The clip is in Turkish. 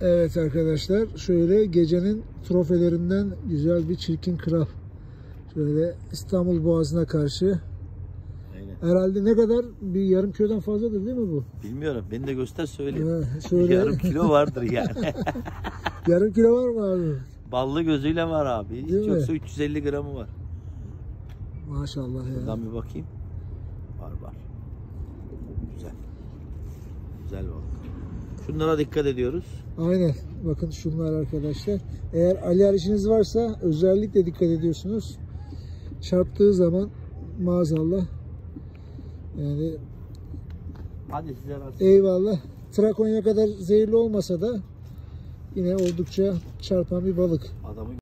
Evet arkadaşlar şöyle gecenin trofelerinden güzel bir çirkin kral. Şöyle İstanbul Boğazı'na karşı. Aynen. Herhalde ne kadar? Bir yarım kilodan fazladır değil mi bu? Bilmiyorum. Beni de göster söyleyeyim. Ha, şöyle Yarım yarım, kilo vardır yani. kilo var mı abi? Ballı gözüyle var abi. Değil mi? yoksa 350 gramı var. Maşallah ya. Buradan bir bakayım. Var var. Güzel. Güzel balık. Şunlara dikkat ediyoruz. Aynen. Bakın şunlar arkadaşlar. Eğer alerjiniz varsa özellikle dikkat ediyorsunuz. Çarptığı zaman maazallah yani Hadi size eyvallah. Trakonya kadar zehirli olmasa da yine oldukça çarpan bir balık. Adamı